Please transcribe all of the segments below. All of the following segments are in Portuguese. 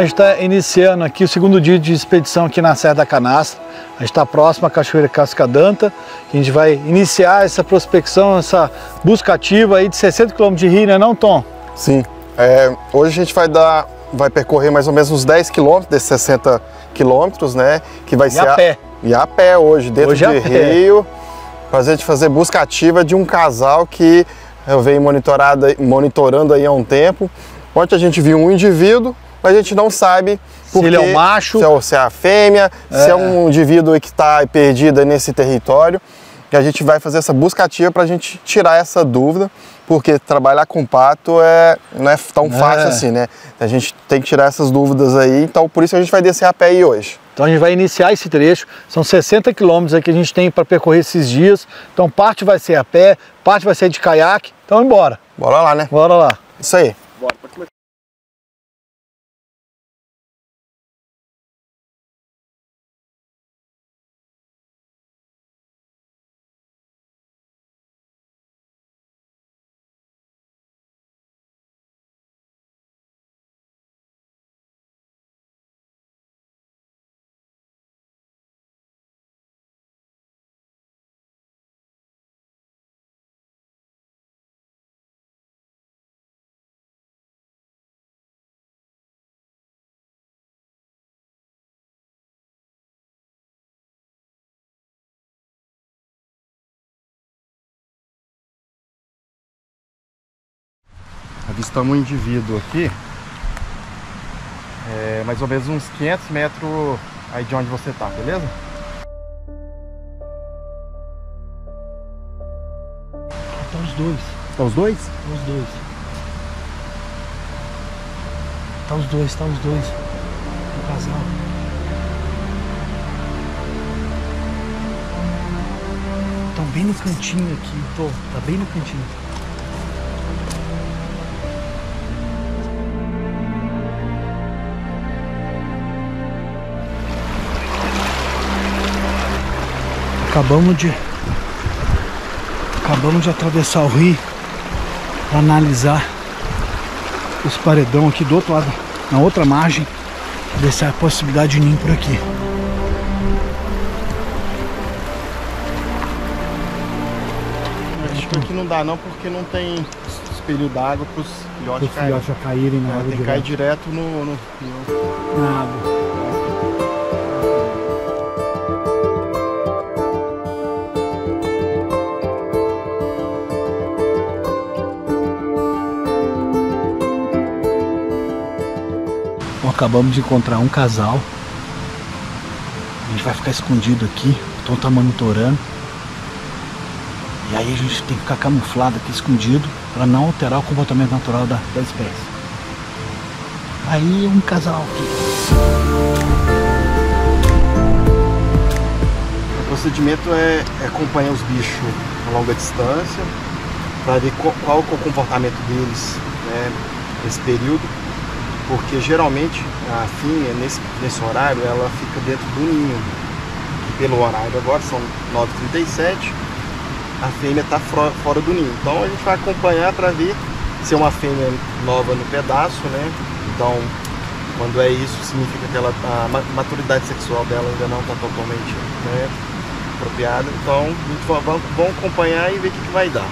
A gente está iniciando aqui o segundo dia de expedição aqui na Serra da Canastra. A gente está próximo à Cachoeira Cascadanta. A gente vai iniciar essa prospecção, essa busca ativa aí de 60 km de rio, né não, Tom? Sim. É, hoje a gente vai dar, vai percorrer mais ou menos uns 10 km desses 60 quilômetros, né? Que vai e ser a, a pé. E a pé hoje, dentro hoje de rio. Fazer de fazer busca ativa de um casal que eu venho monitorado, monitorando aí há um tempo. Ontem a gente viu um indivíduo, mas a gente não sabe se ele é um macho, se é, se é a fêmea, é. se é um indivíduo que está perdido nesse território. E a gente vai fazer essa busca ativa para a gente tirar essa dúvida, porque trabalhar com pato é, não é tão é. fácil assim, né? A gente tem que tirar essas dúvidas aí, então por isso a gente vai descer a pé aí hoje. Então a gente vai iniciar esse trecho, são 60 quilômetros que a gente tem para percorrer esses dias. Então parte vai ser a pé, parte vai ser de caiaque. Então embora. Bora lá, né? Bora lá. Isso aí. Avistamos um indivíduo aqui, é, mais ou menos uns 500 metros aí de onde você tá, beleza? Tá os dois. Tá os dois? Tá os dois. Tá os dois, tá os dois. O casal. Estão bem no cantinho aqui, tô. Tá bem no cantinho. Acabamos de acabamos de atravessar o rio para analisar os paredão aqui do outro lado, na outra margem, ver se há possibilidade de ninho por aqui. Acho que aqui não dá não porque não tem espelho d'água para os filhotes, caírem na é, água Tem que cair direto. no, no, no... acabamos de encontrar um casal. A gente vai ficar escondido aqui. O Tom tá monitorando. E aí a gente tem que ficar camuflado aqui, escondido, para não alterar o comportamento natural da, da espécie. Aí um casal aqui. O procedimento é, é acompanhar os bichos a longa distância, para ver qual, qual é o comportamento deles né, nesse período porque geralmente a finha nesse, nesse horário ela fica dentro do ninho. E pelo horário agora são 9h37, a fêmea está fora do ninho. Então a gente vai acompanhar para ver se é uma fêmea nova no pedaço, né? Então quando é isso significa que ela, a maturidade sexual dela ainda não está totalmente né, apropriada. Então a gente vai, vamos acompanhar e ver o que, que vai dar.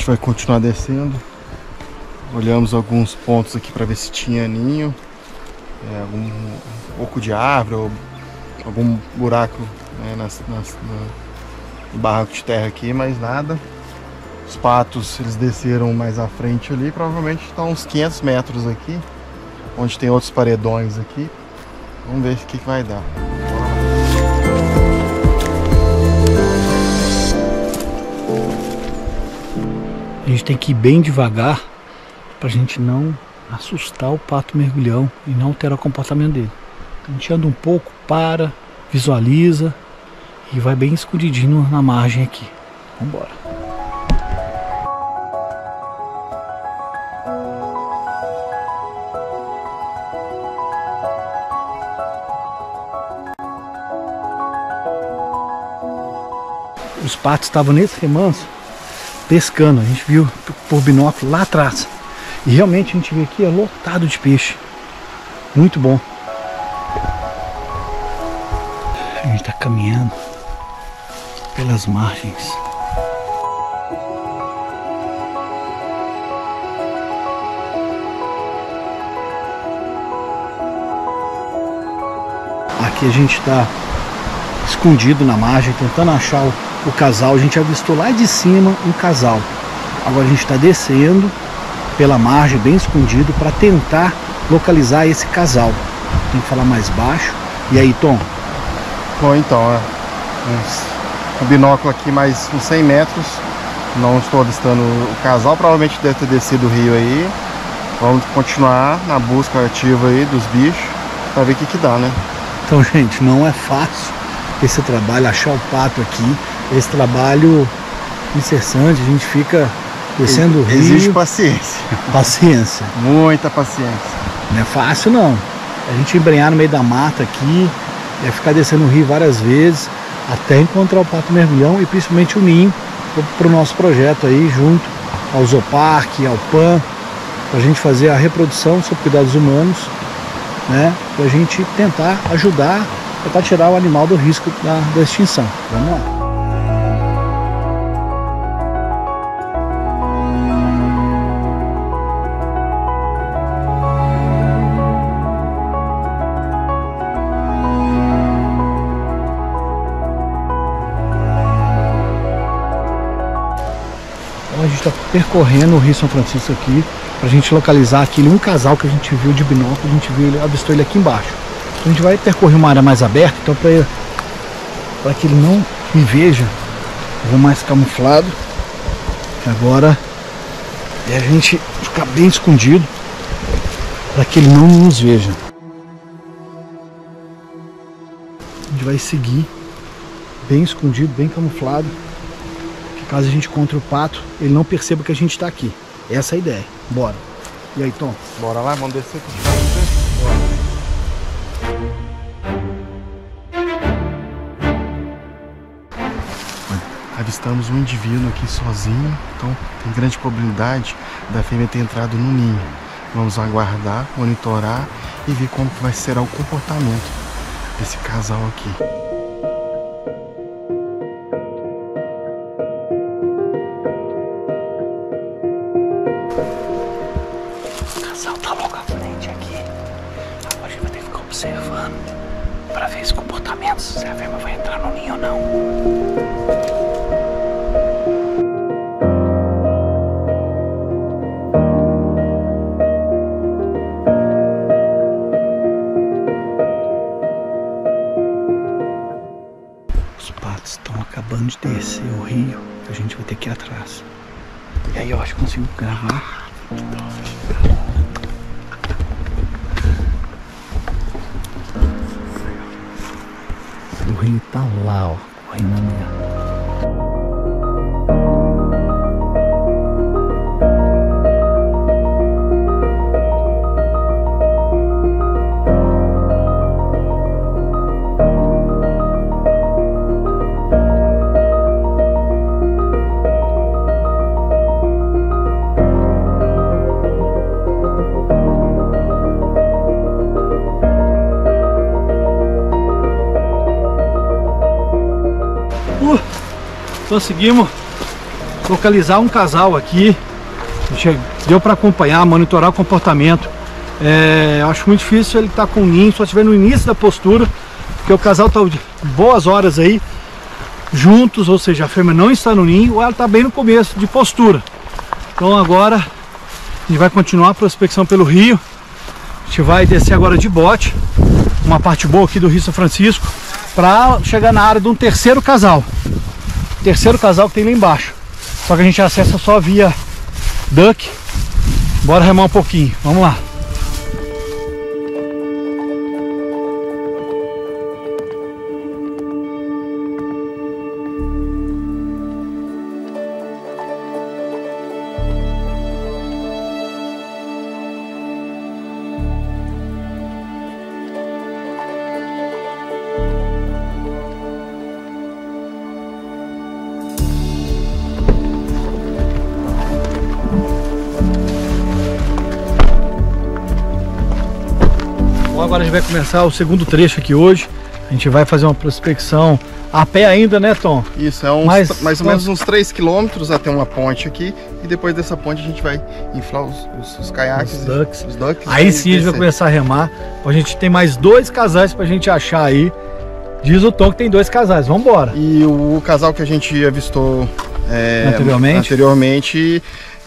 Gente vai continuar descendo. Olhamos alguns pontos aqui para ver se tinha ninho, é, algum oco de árvore ou algum buraco né, nas, nas, no barranco de terra aqui, mas nada. Os patos eles desceram mais à frente ali, provavelmente estão uns 500 metros aqui, onde tem outros paredões aqui. Vamos ver o que, que vai dar. A gente tem que ir bem devagar para a gente não assustar o pato mergulhão e não alterar o comportamento dele. Então, a gente anda um pouco, para, visualiza e vai bem escondidinho na margem aqui. Vamos embora. Os patos estavam nesse remanso pescando. A gente viu por binóculo lá atrás. E realmente a gente vê aqui é lotado de peixe. Muito bom. A gente está caminhando pelas margens. Aqui a gente está escondido na margem, tentando achar o, o, casal. A gente avistou lá de cima um casal. Agora a gente está descendo pela margem, bem escondido, para tentar localizar esse casal. Tem que falar mais baixo. E aí, Tom? Bom, então, é, uns, um binóculo aqui mais uns 100 metros. Não estou avistando o casal, provavelmente deve ter descido o rio aí. Vamos continuar na busca ativa aí dos bichos para ver o que, que dá, né? Então, gente, não é fácil esse trabalho, achar o pato aqui. Esse trabalho incessante, a gente fica descendo o rio. Exige paciência. Paciência. Muita paciência. Não é fácil não. A gente embrenhar no meio da mata aqui, é ficar descendo o rio várias vezes, até encontrar o pato mergulhão e principalmente o ninho para o nosso projeto aí, junto ao Zoopark, ao PAN, para a gente fazer a reprodução sob cuidados humanos né, para a gente tentar ajudar, tentar tirar o animal do risco da, da extinção. Vamos lá. Percorrendo o Rio São Francisco aqui, para a gente localizar aquele um casal que a gente viu de binóculo, a gente viu ele, avistou ele aqui embaixo. Então a gente vai percorrer uma área mais aberta, então para que ele não me veja, eu vou mais camuflado. Agora é a gente ficar bem escondido para que ele não nos veja. A gente vai seguir bem escondido, bem camuflado, caso a gente encontre o pato, ele não perceba que a gente está aqui. Essa é a ideia. Bora. E aí, Tom? Bora lá, vamos descer com Avistamos um indivíduo aqui sozinho, então tem grande probabilidade da fêmea ter entrado no ninho. Vamos aguardar, monitorar e ver como vai ser o comportamento desse casal aqui. Se a verma vai entrar no ninho ou não. Tá lá, ó, ali, ó. Conseguimos localizar um casal aqui. Deu para acompanhar, monitorar o comportamento. É, acho muito difícil ele estar tá com o ninho, só estiver no início da postura, porque o casal está boas horas aí juntos, ou seja, a fêmea não está no ninho, ou ela está bem no começo de postura. Então agora a gente vai continuar a prospecção pelo rio. A gente vai descer agora de bote, uma parte boa aqui do Rio São Francisco, para chegar na área de um terceiro casal terceiro casal que tem lá embaixo. Só que a gente acessa só via duck. Bora remar um pouquinho. Vamos lá. Agora a gente vai começar o segundo trecho aqui hoje. A gente vai fazer uma prospecção a pé ainda, né, Tom? Isso, é uns, mais, mais ou menos uns 3 quilômetros até uma ponte aqui. E depois dessa ponte a gente vai inflar os, os, os caiaques, os ducks. Os ducks aí sim a gente vai começar a remar. A gente tem mais dois casais pra gente achar aí. Diz o Tom que tem dois casais, vamos embora. E o casal que a gente avistou é, anteriormente. anteriormente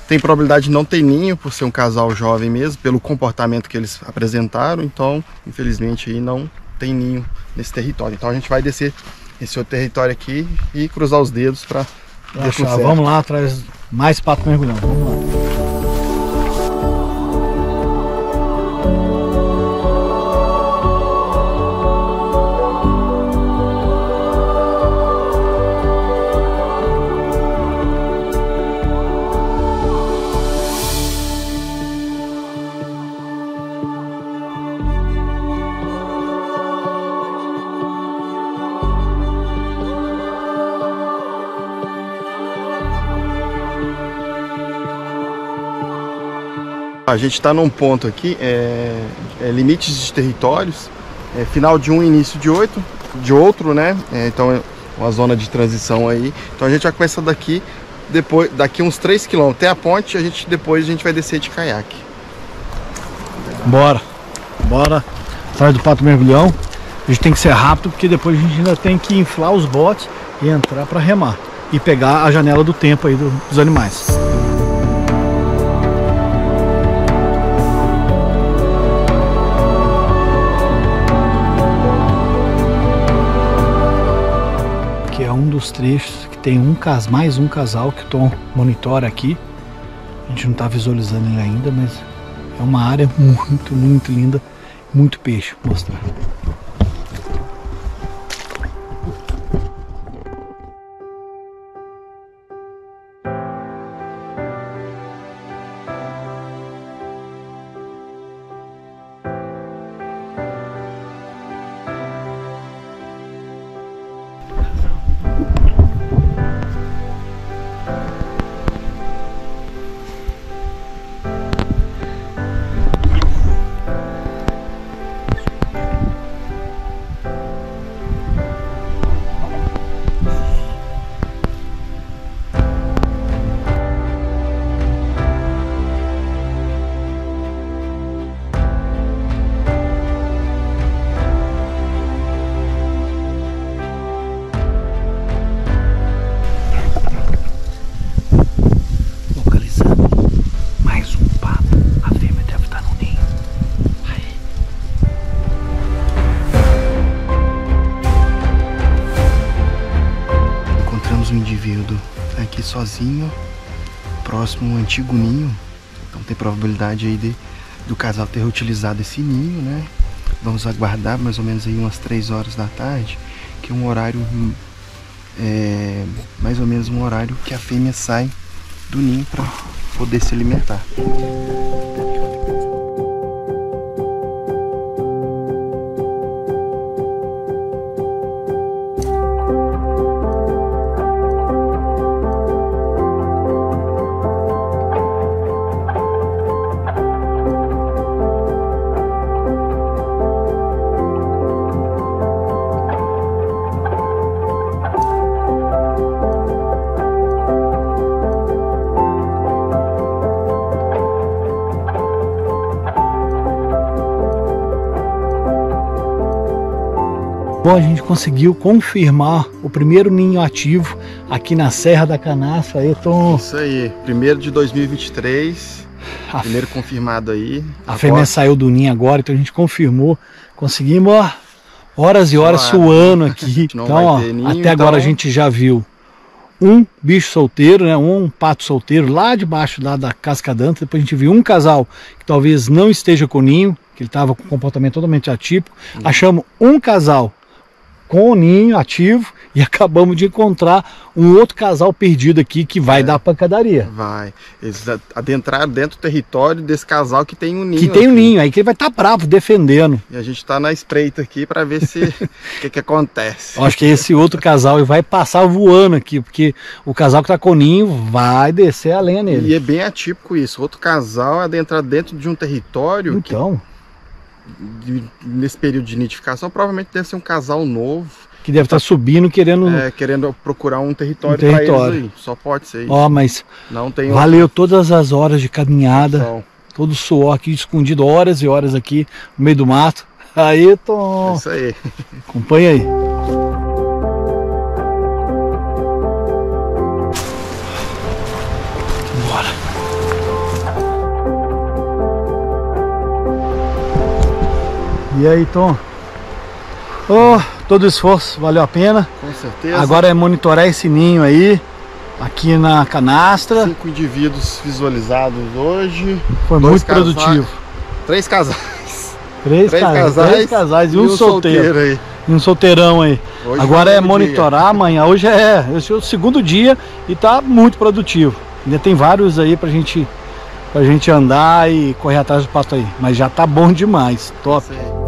tem probabilidade de não ter ninho, por ser um casal jovem mesmo, pelo comportamento que eles apresentaram. Então, infelizmente, aí não tem ninho nesse território. Então a gente vai descer esse outro território aqui e cruzar os dedos para Vamos lá atrás mais pato mergulhando. Vamos lá. A gente está num ponto aqui, é, é, limites de territórios, é, final de um, início de oito, de outro, né? É, então é uma zona de transição aí. Então a gente vai começar daqui, depois, daqui uns 3 km até a ponte, a gente depois a gente vai descer de caiaque. Bora, bora atrás do pato mergulhão. A gente tem que ser rápido porque depois a gente ainda tem que inflar os botes e entrar para remar e pegar a janela do tempo aí dos animais. Dos trechos que tem um cas mais um casal que o Tom monitora aqui. A gente não está visualizando ele ainda, mas é uma área muito, muito linda, muito peixe. Mostrar. Próximo um antigo ninho. Então tem probabilidade aí de, do casal ter utilizado esse ninho, né? Vamos aguardar mais ou menos aí umas 3 horas da tarde, que é um horário, é, mais ou menos um horário que a fêmea sai do ninho para poder se alimentar. Bom, a gente conseguiu confirmar o primeiro ninho ativo aqui na Serra da Canaça. Aí, Tom... Isso aí, primeiro de 2023, a primeiro confirmado aí. A fêmea saiu do ninho agora, então a gente confirmou. Conseguimos ó, horas e horas claro. suando aqui. então, ó, ninho, até agora então... a gente já viu um bicho solteiro, né, um pato solteiro lá debaixo lá da casca d'anta. Depois a gente viu um casal que talvez não esteja com ninho, que ele estava com um comportamento totalmente atípico. Uhum. Achamos um casal com o ninho ativo e acabamos de encontrar um outro casal perdido aqui que vai é, dar pancadaria. Vai. Eles adentraram dentro do território desse casal que tem um ninho. Que tem um ninho, aí que ele vai estar tá bravo, defendendo. E a gente está na espreita aqui para ver se o que, que acontece. acho que esse outro casal vai passar voando aqui, porque o casal que está com o ninho vai descer a lenha nele. E é bem atípico isso. Outro casal adentrar dentro de um território então. que de- nesse período de nidificação, provavelmente deve ser um casal novo, Que deve estar subindo, querendo. é, querendo procurar um território, Um território. aí. Só pode ser isso. Ó, mas Não tem valeu todas as horas de caminhada, opção. todo o suor aqui escondido, horas e horas aqui no meio do mato. Aí, É Tom, isso aí. acompanha aí. E aí, Tom? Oh, todo o esforço valeu a pena. Com certeza. Agora é monitorar esse ninho aí, aqui na canastra. Cinco indivíduos visualizados hoje. Foi dois muito casais. produtivo. Três casais. Três, Três casais, três casais e um, solteiro. aí. E um solteirão aí. Hoje Agora foi é o dia. monitorar amanhã. Hoje é, esse é o segundo dia e tá muito produtivo. Ainda tem vários aí pra gente, pra gente andar e correr atrás do pasto aí. Mas já tá bom demais. Top. Aí.